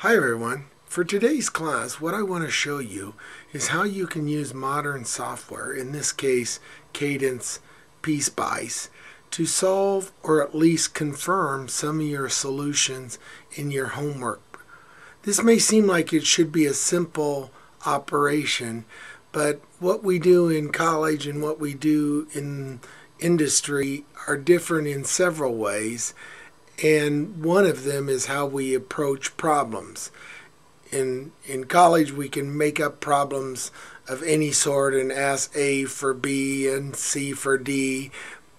Hi everyone. For today's class, what I want to show you is how you can use modern software, in this case Cadence PSpice, to solve or at least confirm some of your solutions in your homework. This may seem like it should be a simple operation, but what we do in college and what we do in industry are different in several ways and one of them is how we approach problems. In in college, we can make up problems of any sort and ask A for B and C for D,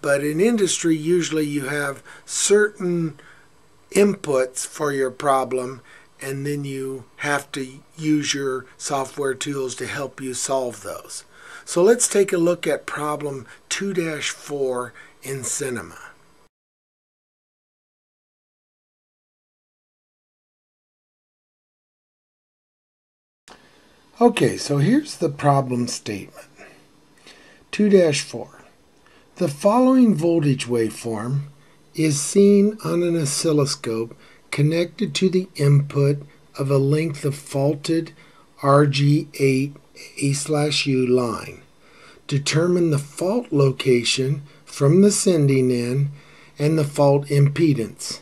but in industry, usually you have certain inputs for your problem, and then you have to use your software tools to help you solve those. So let's take a look at problem 2-4 in Sinnema. Okay, so here's the problem statement. 2-4. The following voltage waveform is seen on an oscilloscope connected to the input of a length of faulted RG8 A/U line. Determine the fault location from the sending end and the fault impedance.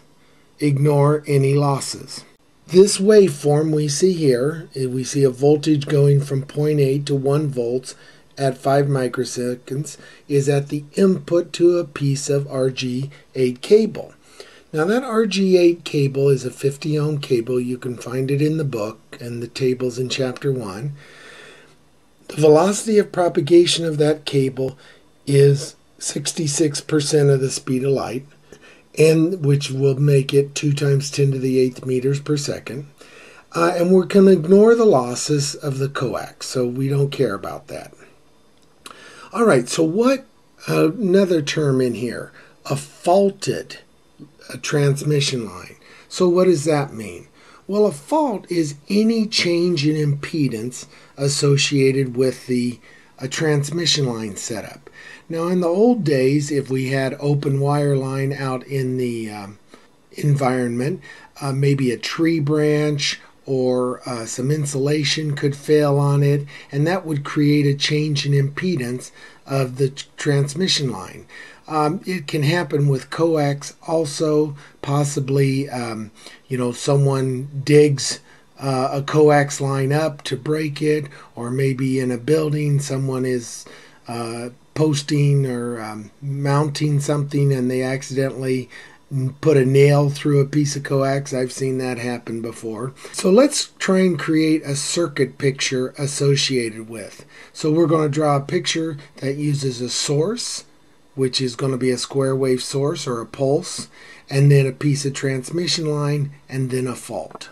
Ignore any losses. This waveform we see here, eh, we see a voltage going from 0.8 to 1 volts at 5 microseconds, is at the input to a piece of RG8 cable. Now that RG8 cable is a 50 ohm cable. You can find it in the book and the tables in chapter 1. The velocity of propagation of that cable is 66% of the speed of light and which will make it 2 times 10 to the 8th meters per second. Uh, and we're going to ignore the losses of the coax, so we don't care about that. All right, so what, uh, another term in here, a faulted a transmission line. So what does that mean? Well, a fault is any change in impedance associated with the a transmission line setup. Now, in the old days, if we had open wire line out in the um, environment, uh, maybe a tree branch or uh, some insulation could fail on it, and that would create a change in impedance of the t- transmission line. Um, it can happen with coax also, possibly, um, you know, someone digs uh, a coax line up to break it, or maybe in a building someone is uh, posting or um, mounting something and they accidentally put a nail through a piece of coax. I've seen that happen before. So let's try and create a circuit picture associated with. So we're going to draw a picture that uses a source, which is going to be a square wave source or a pulse, and then a piece of transmission line, and then a fault.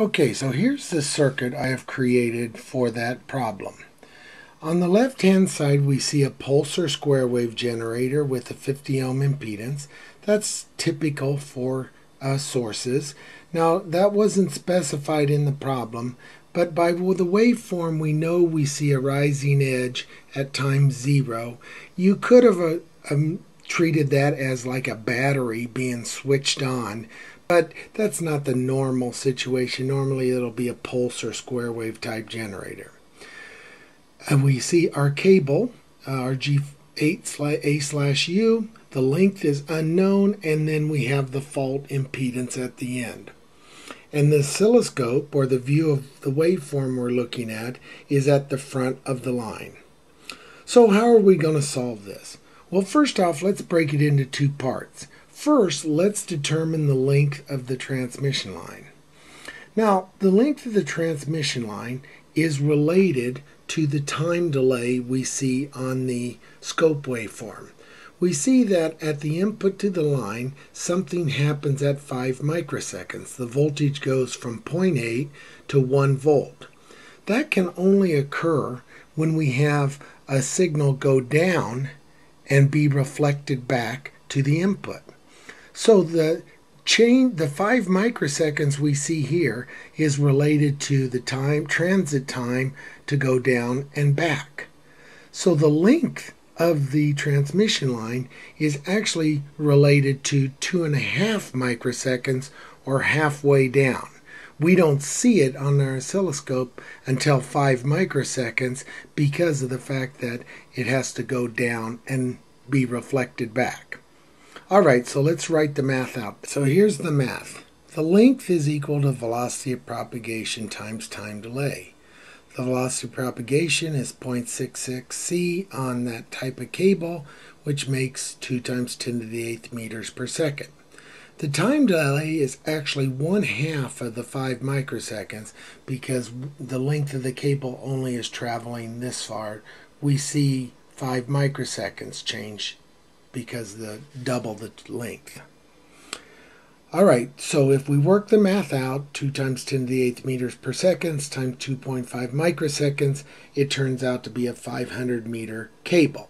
Okay, so here's the circuit I have created for that problem. On the left hand side we see a pulsar square wave generator with a 50 ohm impedance. That's typical for uh, sources. Now that wasn't specified in the problem, but by the waveform we know we see a rising edge at time zero. You could have uh, um, treated that as like a battery being switched on, but that's not the normal situation. Normally it'll be a pulse or square wave type generator. And we see our cable, uh, RG8 A slash U, the length is unknown, and then we have the fault impedance at the end. And the oscilloscope, or the view of the waveform we're looking at, is at the front of the line. So how are we going to solve this? Well, first off, let's break it into two parts. First, let's determine the length of the transmission line. Now, the length of the transmission line is related to the time delay we see on the scope waveform. We see that at the input to the line, something happens at 5 microseconds. The voltage goes from 0.8 to 1 volt. That can only occur when we have a signal go down and be reflected back to the input. So the chain, the five microseconds we see here is related to the time, transit time to go down and back. So the length of the transmission line is actually related to two and a half microseconds or halfway down. We don't see it on our oscilloscope until five microseconds because of the fact that it has to go down and be reflected back. All right, so let's write the math out. So here's the math. The length is equal to velocity of propagation times time delay. The velocity of propagation is 0.66 c on that type of cable, which makes 2 times 10 to the 8th meters per second. The time delay is actually one half of the 5 microseconds because the length of the cable only is traveling this far. We see 5 microseconds change because the double the length. All right, so if we work the math out, 2 times 10 to the 8th meters per second times 2.5 microseconds, it turns out to be a 500 meter cable.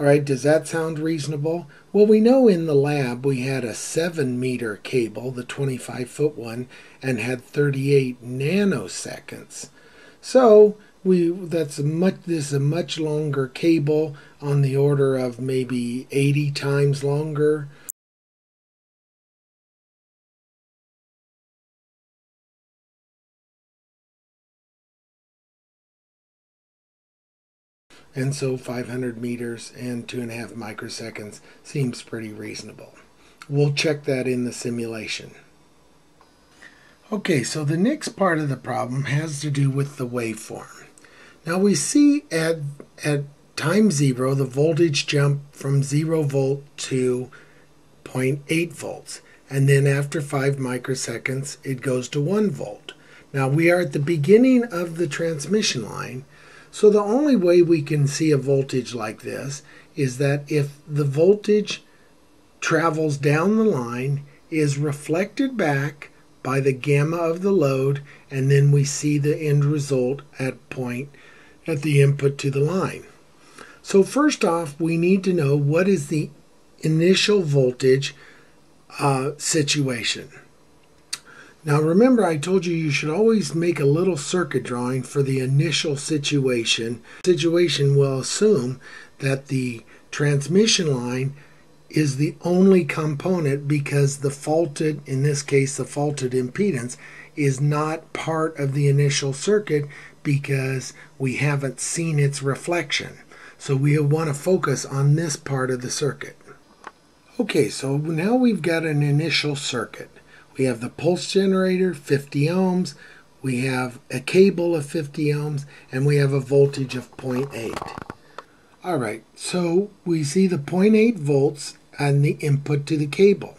All right, does that sound reasonable? Well, we know in the lab we had a 7 meter cable, the 25 foot one, and had 38 nanoseconds. So we that's much this is a much longer cable on the order of maybe 80 times longer. And so 500 meters and two and a half microseconds seems pretty reasonable. We'll check that in the simulation. Okay, so the next part of the problem has to do with the waveform. Now we see at, at time zero the voltage jump from 0 volt to 0.8 volts. And then after 5 microseconds, it goes to 1 volt. Now we are at the beginning of the transmission line, so the only way we can see a voltage like this is that if the voltage travels down the line, is reflected back by the gamma of the load, and then we see the end result at point at the input to the line. So first off, we need to know what is the initial voltage uh, situation. Now remember I told you you should always make a little circuit drawing for the initial situation. Situation will assume that the transmission line is the only component because the faulted, in this case the faulted impedance, is not part of the initial circuit because we haven't seen its reflection. So we want to focus on this part of the circuit. Okay, so now we've got an initial circuit. We have the pulse generator, 50 ohms, we have a cable of 50 ohms, and we have a voltage of 0.8. All right, so we see the 0.8 volts and the input to the cable.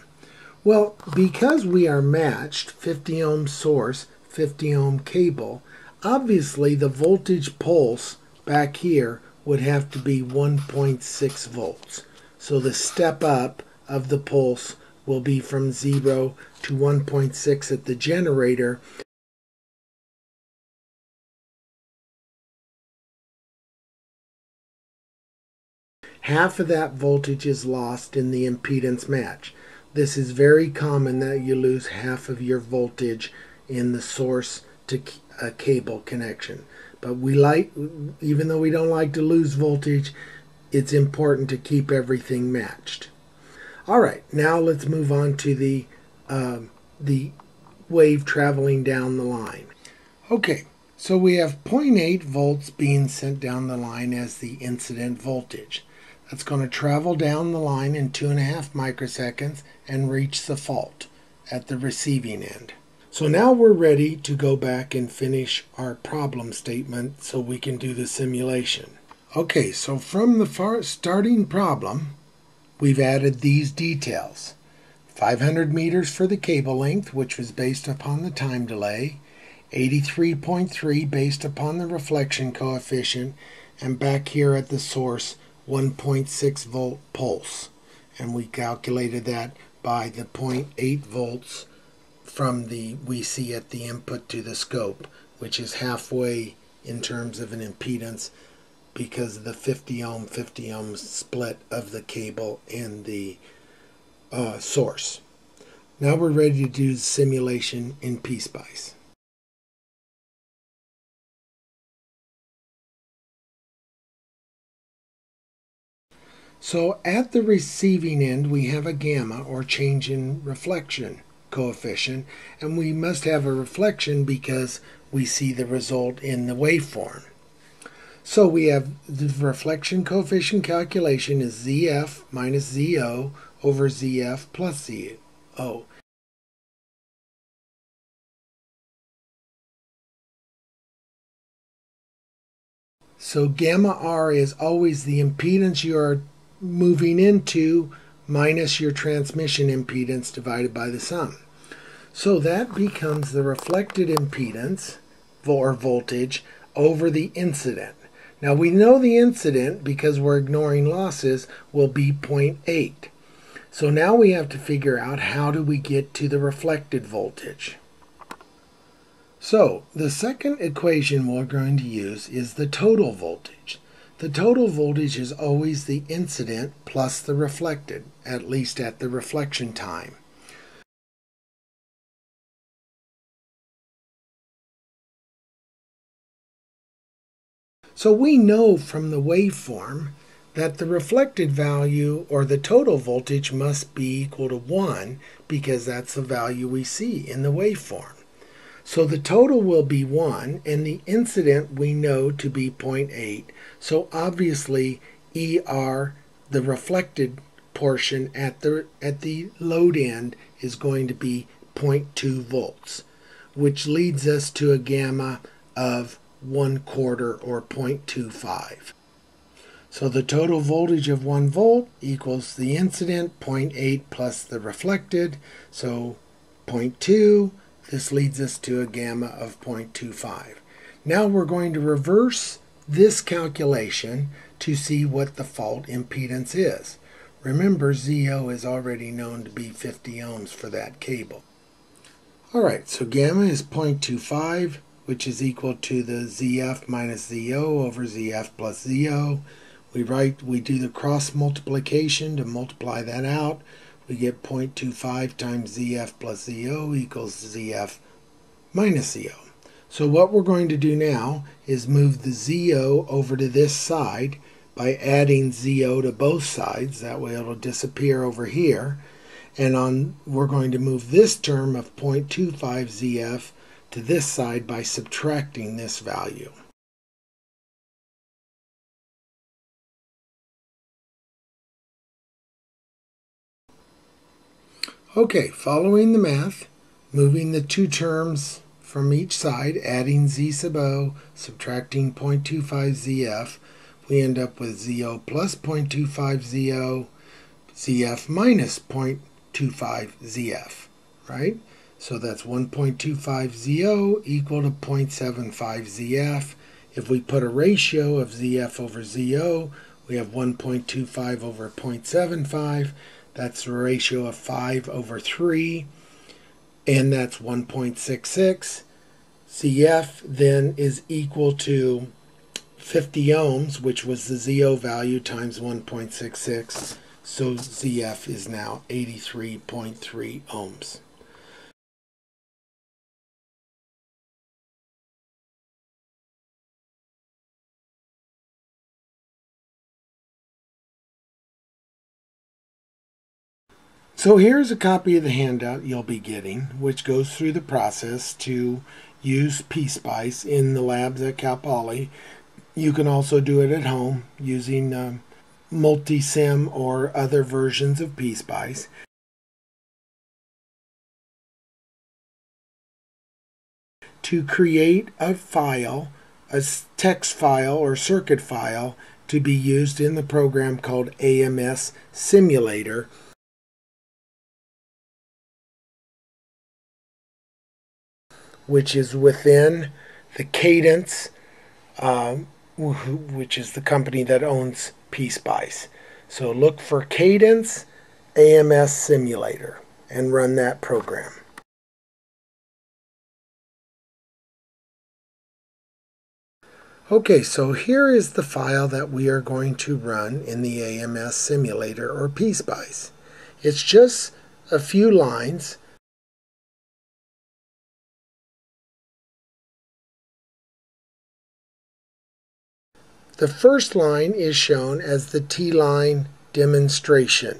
Well, because we are matched 50 ohm source, 50 ohm cable, obviously the voltage pulse back here would have to be 1.6 volts. So the step up of the pulse will be from 0 to 1.6 at the generator. Half of that voltage is lost in the impedance match. This is very common that you lose half of your voltage in the source to a cable connection. But we like, even though we don't like to lose voltage, it's important to keep everything matched. All right, now let's move on to the um, the wave traveling down the line. Okay, so we have 0.8 volts being sent down the line as the incident voltage. That's going to travel down the line in two and a half microseconds and reach the fault at the receiving end. So now we're ready to go back and finish our problem statement so we can do the simulation. Okay, so from the starting problem, we've added these details. 500 meters for the cable length, which was based upon the time delay, 83.3 based upon the reflection coefficient, and back here at the source, 1.6 volt pulse. And we calculated that by the 0.8 volts from the we see at the input to the scope, which is halfway in terms of an impedance because of the 50 ohm 50 ohm split of the cable and the uh, source. Now we're ready to do the simulation in PSpice. So at the receiving end, we have a gamma or change in reflection coefficient, and we must have a reflection because we see the result in the waveform. So we have the reflection coefficient calculation is ZF minus ZO over ZF plus ZO. So gamma R is always the impedance you are moving into minus your transmission impedance divided by the sum. So that becomes the reflected impedance or voltage over the incident. Now we know the incident, because we're ignoring losses, will be 0.8. So now we have to figure out how do we get to the reflected voltage. So the second equation we're going to use is the total voltage. The total voltage is always the incident plus the reflected, at least at the reflection time. So we know from the waveform that the reflected value or the total voltage must be equal to 1 because that's the value we see in the waveform. So the total will be 1 and the incident we know to be 0.8. So obviously ER, the reflected portion at the, at the load end is going to be 0.2 volts, which leads us to a gamma of 1 quarter or 0.25. So the total voltage of 1 volt equals the incident 0.8 plus the reflected, so 0.2 this leads us to a gamma of 0.25. Now we're going to reverse this calculation to see what the fault impedance is. Remember, ZO is already known to be 50 ohms for that cable. Alright, so gamma is 0.25, which is equal to the ZF minus ZO over ZF plus ZO. We write, we do the cross multiplication to multiply that out we get 0.25 times ZF plus ZO equals ZF minus ZO. So what we're going to do now is move the ZO over to this side by adding ZO to both sides. That way it'll disappear over here. And on we're going to move this term of 0.25 ZF to this side by subtracting this value. Okay, following the math, moving the two terms from each side, adding z sub o, subtracting 0.25 zf, we end up with zo plus 0.25 zo, zf minus 0.25 zf, right? So that's 1.25 zo equal to 0.75 zf. If we put a ratio of zf over zo, we have 1.25 over 0.75. That's a ratio of 5 over 3, and that's 1.66. ZF then is equal to 50 ohms, which was the ZO value times 1.66. So ZF is now 83.3 ohms. So here's a copy of the handout you'll be getting, which goes through the process to use PSpice in the labs at Cal Poly. You can also do it at home using uh, Multisim or other versions of PSpice. To create a file, a text file or circuit file to be used in the program called AMS Simulator which is within the Cadence, um, which is the company that owns PSpice. So look for Cadence AMS Simulator and run that program. Okay, so here is the file that we are going to run in the AMS simulator or PSpice. It's just a few lines the first line is shown as the T-line demonstration.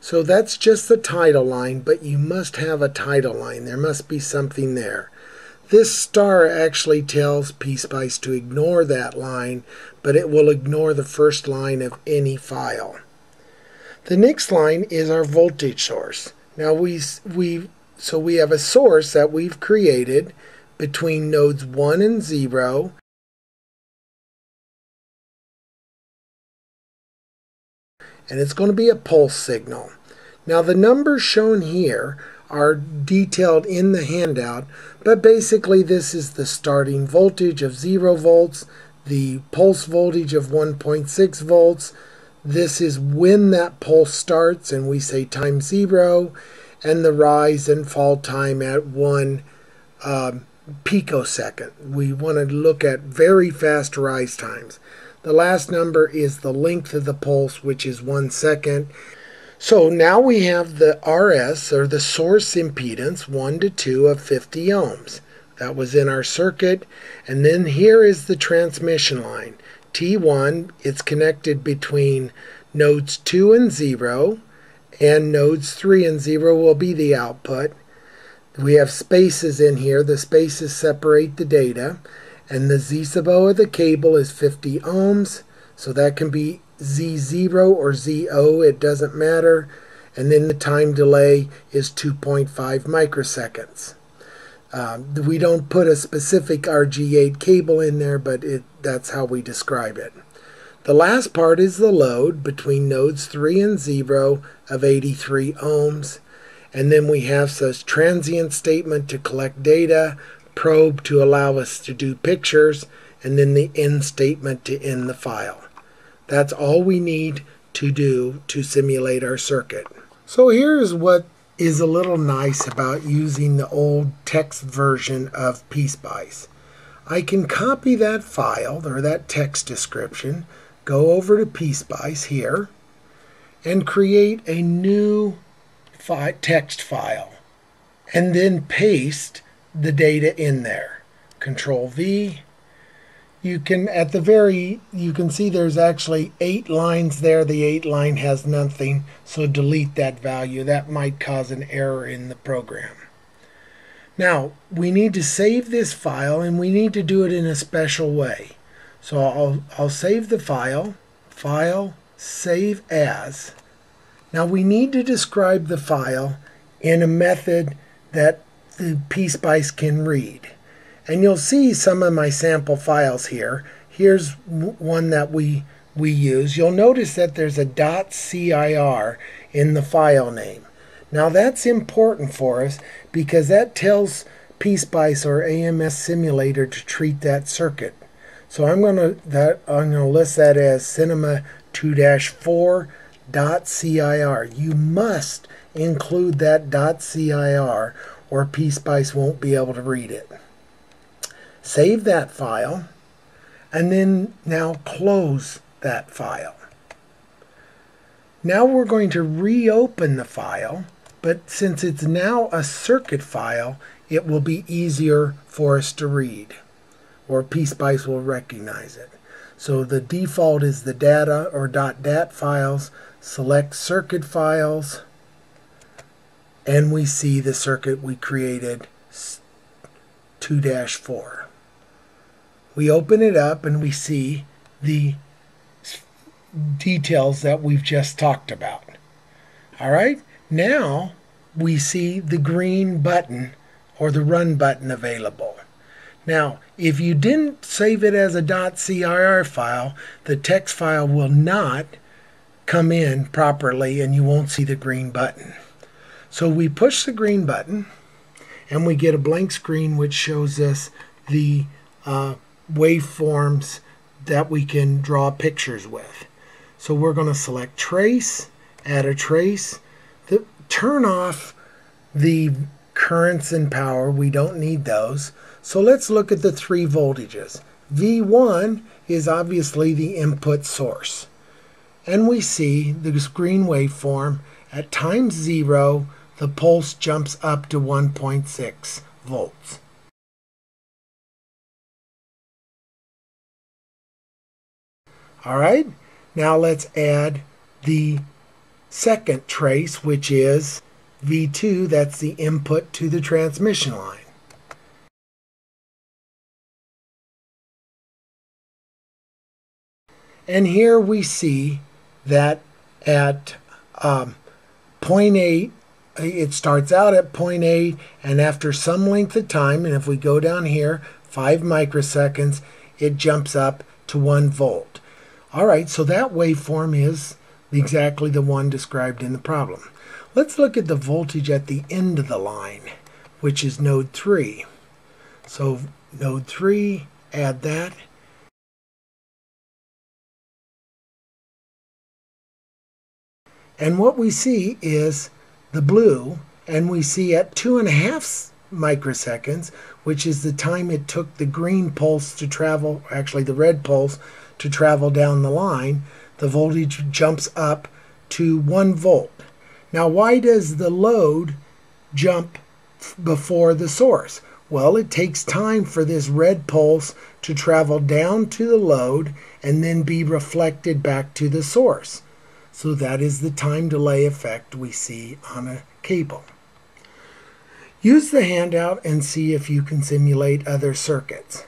So that's just the title line, but you must have a title line. There must be something there. This star actually tells PSpice to ignore that line, but it will ignore the first line of any file. The next line is our voltage source. Now we we so we have a source that we've created between nodes 1 and 0 and it's going to be a pulse signal. Now the numbers shown here are detailed in the handout, but basically this is the starting voltage of 0 volts, the pulse voltage of 1.6 volts. This is when that pulse starts, and we say time 0, and the rise and fall time at 1 um, picosecond. We want to look at very fast rise times. The last number is the length of the pulse, which is 1 second. So now we have the RS, or the source impedance, 1 to 2 of 50 ohms. That was in our circuit. And then here is the transmission line. T1, it's connected between nodes 2 and 0, and nodes 3 and 0 will be the output. We have spaces in here. The spaces separate the data and the Z sub O of the cable is 50 ohms, so that can be Z0 or ZO, it doesn't matter. And then the time delay is 2.5 microseconds. Um, we don't put a specific RG8 cable in there, but it, that's how we describe it. The last part is the load between nodes 3 and 0 of 83 ohms. And then we have such transient statement to collect data, probe to allow us to do pictures, and then the end statement to end the file. That's all we need to do to simulate our circuit. So here's what is a little nice about using the old text version of PSpice. I can copy that file or that text description, go over to PSpice here, and create a new fi text file, and then paste the data in there. Control V. You can, at the very, you can see there's actually eight lines there. The eight line has nothing, so delete that value. That might cause an error in the program. Now, we need to save this file, and we need to do it in a special way. So I'll, I'll save the file, File, Save As. Now we need to describe the file in a method that the PSpice can read. And you'll see some of my sample files here. Here's one that we, we use. You'll notice that there's a .cir in the file name. Now that's important for us because that tells PSpice or AMS Simulator to treat that circuit. So I'm going to that I'm going to list that as Sinnema 2-4.cir. You must include that .cir or PSpice won't be able to read it. Save that file and then now close that file. Now we're going to reopen the file, but since it's now a circuit file, it will be easier for us to read, or PSpice will recognize it. So the default is the data or .dat files, select circuit files, and we see the circuit we created 2-4. We open it up and we see the details that we've just talked about. All right, now we see the green button or the run button available. Now, if you didn't save it as a .cir file, the text file will not come in properly and you won't see the green button. So we push the green button and we get a blank screen which shows us the uh, waveforms that we can draw pictures with. So we're going to select trace, add a trace, the, turn off the currents and power. We don't need those. So let's look at the three voltages. V1 is obviously the input source. And we see the green waveform at time zero the pulse jumps up to 1.6 volts. All right, now let's add the second trace, which is V2, that's the input to the transmission line. And here we see that at um, 0.8, it starts out at 0.8, and after some length of time, and if we go down here, 5 microseconds, it jumps up to 1 volt. All right, so that waveform is exactly the one described in the problem. Let's look at the voltage at the end of the line, which is node 3. So node 3, add that, And what we see is the blue, and we see at two and a half microseconds, which is the time it took the green pulse to travel, actually the red pulse, to travel down the line, the voltage jumps up to 1 volt. Now, why does the load jump before the source? Well, it takes time for this red pulse to travel down to the load and then be reflected back to the source. So that is the time delay effect we see on a cable. Use the handout and see if you can simulate other circuits.